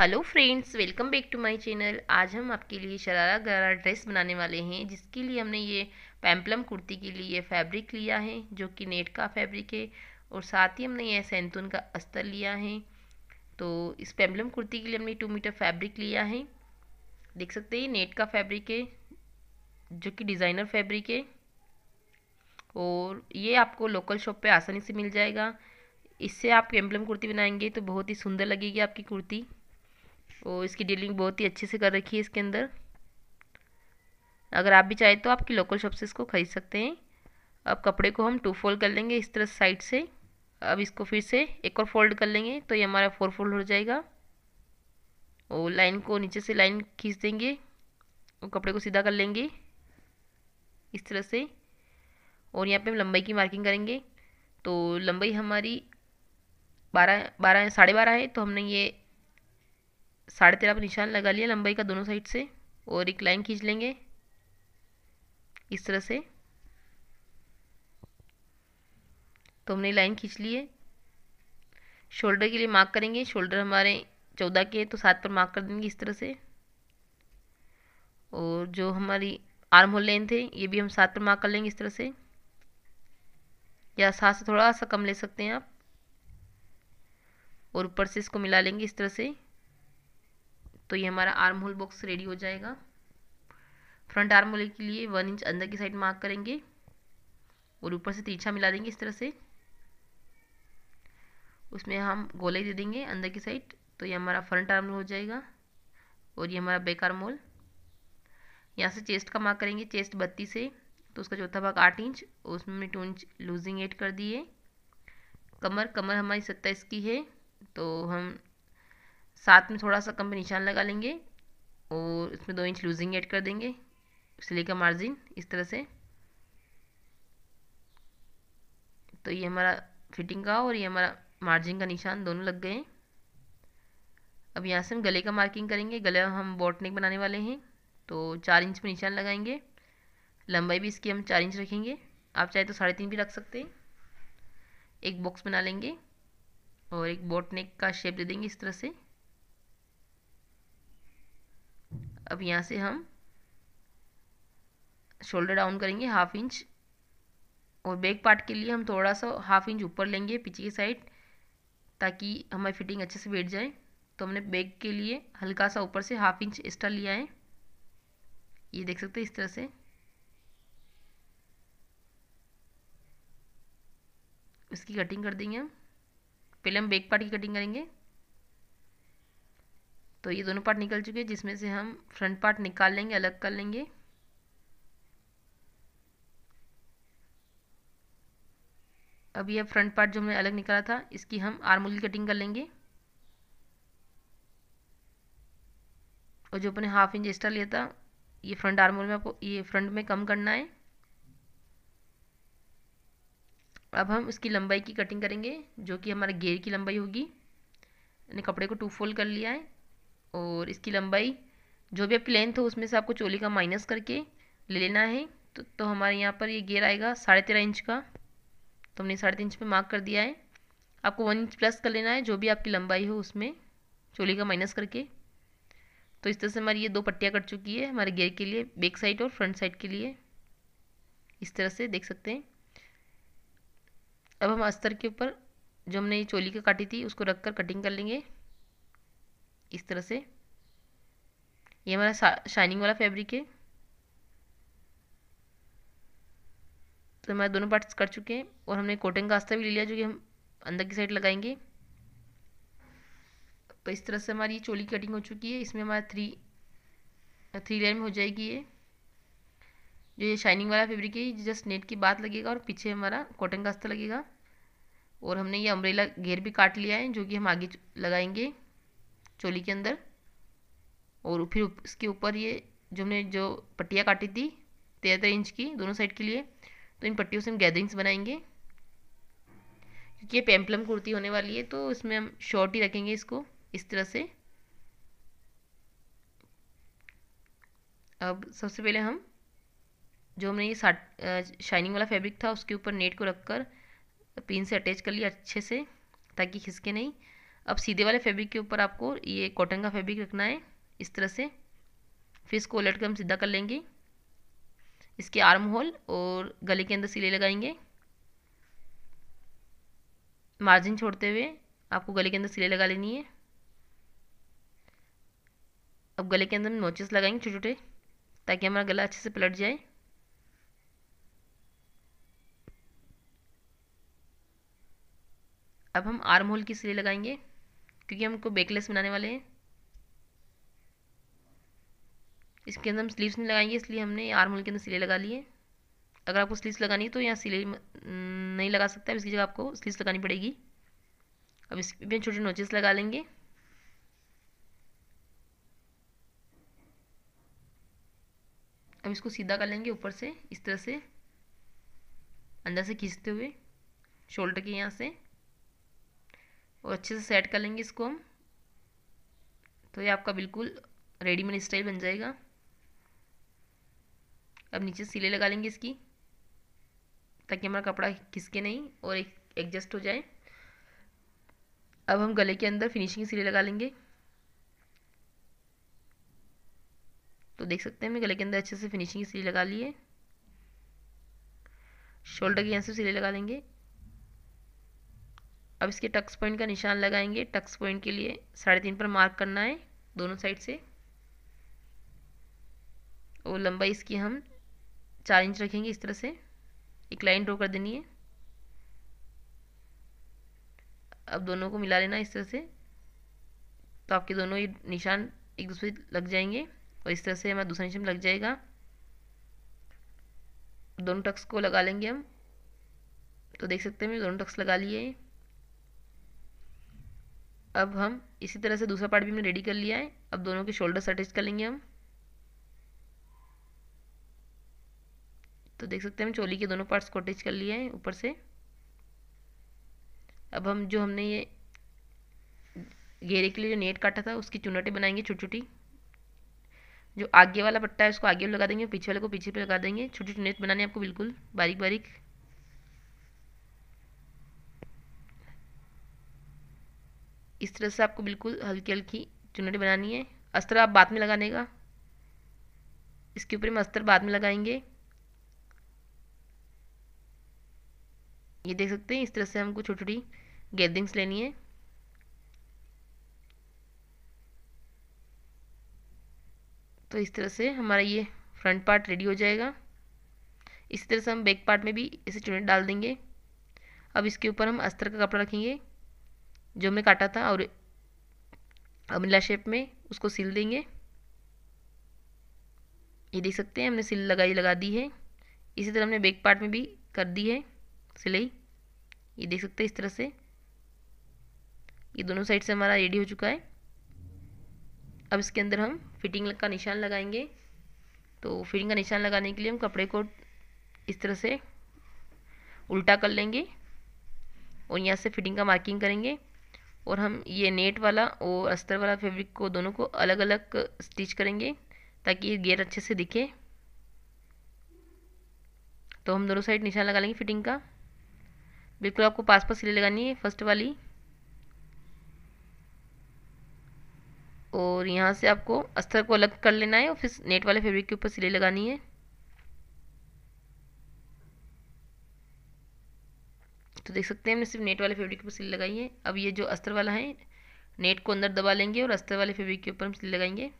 Hello friends, welcome back to my channel. आज हम आपके लिए शरारा गरारा ड्रेस बनाने वाले हैं, जिसके लिए हमने ये पैम्पलम कुर्ती के लिए ये फैब्रिक लिया है, जो कि नेट का फैब्रिक है, और साथ ही हमने ये सैंतून का अस्तर लिया है। तो इस पैम्पलम कुर्ती के लिए हमने टू मीटर फैब्रिक लिया है। देख सकते हैं, नेट का फैब्रिक है, जो कि डिज़ाइनर फैब्रिक है, और ये आपको लोकल शॉप पे आसानी से मिल जाएगा। इससे आप एम्ब्लम कुर्ती बनाएँगे तो बहुत ही सुंदर लगेगी आपकी कुर्ती। और इसकी डीलिंग बहुत ही अच्छे से कर रखी है इसके अंदर। अगर आप भी चाहें तो आपकी लोकल शॉप से इसको ख़रीद सकते हैं। अब कपड़े को हम टू फोल्ड कर लेंगे इस तरह साइड से। अब इसको फिर से एक और फोल्ड कर लेंगे तो ये हमारा फोर फोल्ड हो जाएगा। और लाइन को नीचे से लाइन खींच देंगे। और कपड़े को सीधा कर लेंगे इस तरह से। और यहाँ पे हम लंबाई की मार्किंग करेंगे। तो लंबाई हमारी बारह बारह, साढ़े बारह है तो हमने ये साढ़े तेरह पर निशान लगा लिया लंबाई का दोनों साइड से और एक लाइन खींच लेंगे। इस तरह से। तो हमने लाइन खींच ली है। शोल्डर के लिए मार्क करेंगे। शोल्डर हमारे चौदह के तो सात पर मार्क कर देंगे इस तरह से। और जो हमारी आर्म होल लेंथ है, ये भी हम सात पर मार्क कर लेंगे इस तरह से। या सात से थोड़ा सा कम ले सकते हैं आप। और ऊपर से इसको मिला लेंगे इस तरह से। तो ये हमारा आर्म होल बॉक्स रेडी हो जाएगा। फ्रंट आर्म होल के लिए वन इंच अंदर की साइड मार्क करेंगे और ऊपर से तीछा मिला देंगे इस तरह से। उसमें हम गोले दे देंगे अंदर की साइड तो ये हमारा फ्रंट आर्म हो जाएगा और ये हमारा बैक आर्म होल यहाँ से चेस्ट का मार्क करेंगे चेस्ट बत्तीस से तो उसका चौथा भाग आठ इंच और उसमें हमने टू इंच लूजिंग एड कर दिए कमर कमर हमारी सत्ताईस की है तो हम साथ में थोड़ा सा कम पे निशान लगा लेंगे और इसमें दो इंच लूजिंग ऐड कर देंगे सिले का मार्जिन इस तरह से। तो ये हमारा फिटिंग का और ये हमारा मार्जिन का निशान दोनों लग गए हैं। अब यहाँ से हम गले का मार्किंग करेंगे। गले हम बोट नेक बनाने वाले हैं तो चार इंच में निशान लगाएँगे। लंबाई भी इसकी हम चार इंच रखेंगे। आप चाहे तो साढ़े तीन भी रख सकते हैं। एक बॉक्स बना लेंगे और एक बोट नेक का शेप दे देंगे इस तरह से। अब यहाँ से हम शोल्डर डाउन करेंगे हाफ़ इंच और बैक पार्ट के लिए हम थोड़ा सा हाफ़ इंच ऊपर लेंगे, पीछे की साइड ताकि हमारी फिटिंग अच्छे से बैठ जाए। तो हमने बैक के लिए हल्का सा ऊपर से हाफ़ इंच एक्स्ट्रा लिया है। ये देख सकते हैं इस तरह से। इसकी कटिंग कर देंगे हम। पहले हम बैक पार्ट की कटिंग करेंगे। तो ये दोनों पार्ट निकल चुके हैं, जिसमें से हम फ्रंट पार्ट निकाल लेंगे, अलग कर लेंगे। अब ये फ्रंट पार्ट जो हमने अलग निकाला था, इसकी हम आर्मोल की कटिंग कर लेंगे। और जो अपने हाफ़ इंच एक्स्ट्रा लिया था, ये फ्रंट आर्मोल में आपको, ये फ्रंट में कम करना है। अब हम इसकी लंबाई की कटिंग करेंगे, जो कि हमारे घेर की लंबाई होगी। मैंने कपड़े को टू फोल्ड कर लिया है। और इसकी लंबाई जो भी आपकी लेंथ हो उसमें से आपको चोली का माइनस करके ले लेना है। तो, तो हमारे यहाँ पर ये गेयर आएगा साढ़े तेरह इंच का। तो हमने साढ़े तीन इंच पे मार्क कर दिया है। आपको वन इंच प्लस कर लेना है जो भी आपकी लंबाई हो उसमें चोली का माइनस करके। तो इस तरह से हमारी ये दो पट्टियाँ कट चुकी है हमारे गेयर के लिए बैक साइड और फ्रंट साइड के लिए। इस तरह से देख सकते हैं। अब हम अस्तर के ऊपर जो हमने ये चोली का काटी थी उसको रख कर कटिंग कर लेंगे। इस तरह से। ये हमारा शाइनिंग वाला फैब्रिक है। तो हमारे दोनों पार्ट्स कर चुके हैं और हमने कॉटन का आस्था भी ले लिया जो कि हम अंदर की साइड लगाएँगे। तो इस तरह से हमारी ये चोली कटिंग हो चुकी है। इसमें हमारा थ्री थ्री लाइन में हो जाएगी ये। जो ये शाइनिंग वाला फैब्रिक है, ये जस्ट नेट की बात लगेगा और पीछे हमारा कॉटन का अस्तर लगेगा। और हमने ये अम्ब्रेला घेर भी काट लिया है, जो कि हम आगे लगाएँगे। चोली के अंदर। और फिर इसके ऊपर ये जो हमने जो पट्टियाँ काटी थी तेरह तेरह इंच की, दोनों साइड के लिए तो इन पट्टियों से हम गैदरिंग्स बनाएँगे। क्योंकि ये पेम्पलम कुर्ती होने वाली है तो इसमें हम शॉर्ट ही रखेंगे इसको, इस तरह से। अब सबसे पहले हम जो हमने ये साट शाइनिंग वाला फैब्रिक था, उसके ऊपर नेट को रखकर पिन से अटैच कर लिया अच्छे से, ताकि खिसके नहीं। अब सीधे वाले फैब्रिक के ऊपर आपको ये कॉटन का फैब्रिक रखना है, इस तरह से। फिर इसको उलट कर हम सीधा कर लेंगे। इसके आर्म होल और गले के अंदर सिले लगाएँगे। मार्जिन छोड़ते हुए आपको गले के अंदर सिले लगा लेनी है। अब गले के अंदर नोचेस लगाएँगे छोटे छोटे ताकि हमारा गला अच्छे से पलट जाए। अब हम आर्म होल की सिले लगाएँगे। क्योंकि हमको बेकलेस बनाने वाले हैं। इसके अंदर हम स्लीव्स नहीं लगाएँगे, इसलिए हमने आर्म होल के अंदर सिले लगा लिए अगर आपको स्लीव्स लगानी है तो यहाँ सिले नहीं लगा सकते इसकी जगह आपको स्लीव्स लगानी पड़ेगी। अब इसमें छोटे नोचेस लगा लेंगे। अब इसको सीधा कर लेंगे ऊपर से, इस तरह से, अंदर से खींचते हुए शोल्डर के यहाँ से। और अच्छे से सेट कर लेंगे इसको हम। तो ये आपका बिल्कुल रेडीमेड स्टाइल बन जाएगा। अब नीचे सिले लगा लेंगे इसकी, ताकि हमारा कपड़ा खिसके नहीं और एक एडजस्ट हो जाए। अब हम गले के अंदर फिनिशिंग सिले लगा लेंगे। तो देख सकते हैं मैं गले के अंदर अच्छे से फिनिशिंग सिले लगा लिए। शोल्डर के यहाँ से सिले लगा लेंगे। अब इसके टक्स पॉइंट का निशान लगाएँगे। टक्स पॉइंट के लिए साढ़े तीन पर मार्क करना है दोनों साइड से। और लंबाई इसकी हम चार इंच रखेंगे इस तरह से। एक लाइन ड्रॉ कर देनी है। अब दोनों को मिला लेना इस तरह से। तो आपके दोनों ये निशान एक दूसरे लग जाएँगे और इस तरह से हमारा दूसरा निशान लग जाएगा। दोनों टक्स को लगा लेंगे हम। तो देख सकते हैं दोनों टक्स लगा लिए अब हम इसी तरह से दूसरा पार्ट भी हमने रेडी कर लिया है। अब दोनों के शोल्डर अटैच कर लेंगे हम। तो देख सकते हैं हम चोली के दोनों पार्ट्स को अटैच कर लिए हैं ऊपर से। अब हम जो हमने ये घेरे के लिए जो नेट काटा था, उसकी चुनटें बनाएँगे छोटी छोटी जो आगे वाला पट्टा है, उसको आगे लगा देंगे, पीछे वाले को पीछे पे लगा देंगे। छोटी छोटी नेट बनानी आपको बिल्कुल बारीक बारीक इस तरह से आपको बिल्कुल हल्की हल्की चुनटी बनानी है। अस्तर आप बाद में लगाने का। इसके ऊपर हम अस्तर बाद में लगाएँगे। ये देख सकते हैं, इस तरह से हमको छोटी छोटी गैदरिंग्स लेनी है। तो इस तरह से हमारा ये फ्रंट पार्ट रेडी हो जाएगा। इसी तरह से हम बैक पार्ट में भी इसे चुनट डाल देंगे। अब इसके ऊपर हम अस्तर का कपड़ा रखेंगे। जो हमने काटा था और अमला शेप में, उसको सिल देंगे। ये देख सकते हैं, हमने सिल लगाई, लगा दी है। इसी तरह हमने बैक पार्ट में भी कर दी है सिलाई। ये देख सकते हैं इस तरह से। ये दोनों साइड से हमारा रेडी हो चुका है। अब इसके अंदर हम फिटिंग का निशान लगाएँगे। तो फिटिंग का निशान लगाने के लिए हम कपड़े को इस तरह से उल्टा कर लेंगे और यहाँ से फिटिंग का मार्किंग करेंगे। और हम ये नेट वाला और अस्तर वाला फैब्रिक को दोनों को अलग अलग स्टिच करेंगे ताकि ये गेयर अच्छे से दिखे। तो हम दोनों साइड निशान लगा लेंगे फिटिंग का। बिल्कुल आपको पास पास सिलाई लगानी है फ़र्स्ट वाली। और यहाँ से आपको अस्तर को अलग कर लेना है और फिर नेट वाले फैब्रिक के ऊपर सिलाई लगानी है। तो देख सकते हैं, हमने सिर्फ़ नेट वाले फैब्रिक के ऊपर सिलाई लगाई है। अब ये जो अस्तर वाला है, नेट को अंदर दबा लेंगे और अस्तर वाले फैब्रिक के ऊपर हम सिल लगाएँगे।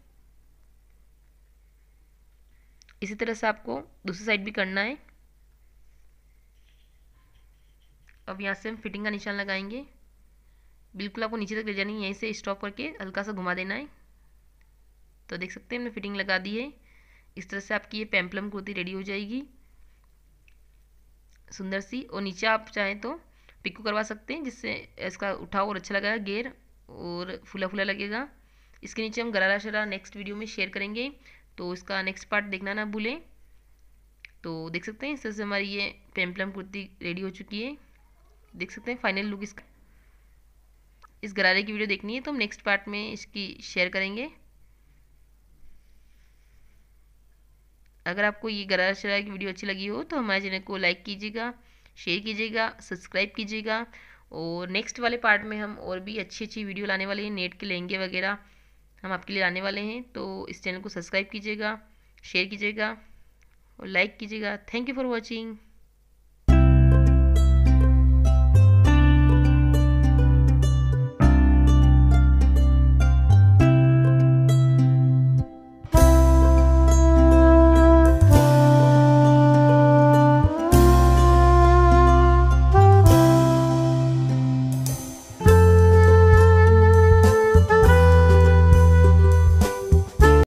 इसी तरह से आपको दूसरी साइड भी करना है। अब यहाँ से हम फिटिंग का निशान लगाएँगे। बिल्कुल आपको नीचे तक ले जानी है, यहीं से स्टॉप करके हल्का सा घुमा देना है। तो देख सकते हैं, हमने फिटिंग लगा दी है। इस तरह से आपकी ये पेम्पलम कुर्ती रेडी हो जाएगी। सुंदर सी और नीचे आप चाहें तो पिक्कू करवा सकते हैं, जिससे इसका उठाव और अच्छा लगेगा गेयर और फूला फूला लगेगा। इसके नीचे हम गरारा शरा नेक्स्ट वीडियो में शेयर करेंगे तो इसका नेक्स्ट पार्ट देखना ना भूलें। तो देख सकते हैं इस तरह से हमारी ये पेम्पलम कुर्ती रेडी हो चुकी है। देख सकते हैं फाइनल लुक इसका। इस गरारे की वीडियो देखनी है तो हम नेक्स्ट पार्ट में इसकी शेयर करेंगे। अगर आपको ये गरारा शरारा की वीडियो अच्छी लगी हो तो हमारे चैनल को लाइक कीजिएगा, शेयर कीजिएगा, सब्सक्राइब कीजिएगा। और नेक्स्ट वाले पार्ट में हम और भी अच्छी अच्छी वीडियो लाने वाले हैं, नेट के लहंगे वगैरह, हम आपके लिए लाने वाले हैं तो इस चैनल को सब्सक्राइब कीजिएगा, शेयर कीजिएगा और लाइक कीजिएगा। Thank you for watching.